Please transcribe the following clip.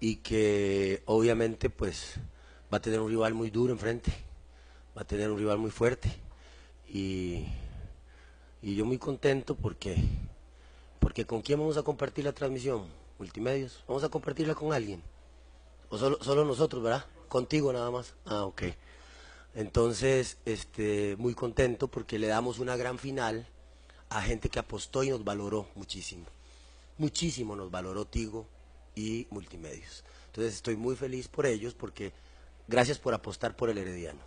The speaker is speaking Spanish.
y que obviamente pues va a tener un rival muy duro enfrente, va a tener un rival muy fuerte y, y yo muy contento porque, porque con quién vamos a compartir la transmisión, multimedios, vamos a compartirla con alguien, o solo, solo nosotros, ¿verdad? Contigo nada más. Ah, ok. Entonces, este, muy contento porque le damos una gran final a gente que apostó y nos valoró muchísimo. Muchísimo nos valoró Tigo y Multimedios. Entonces estoy muy feliz por ellos porque gracias por apostar por el Herediano.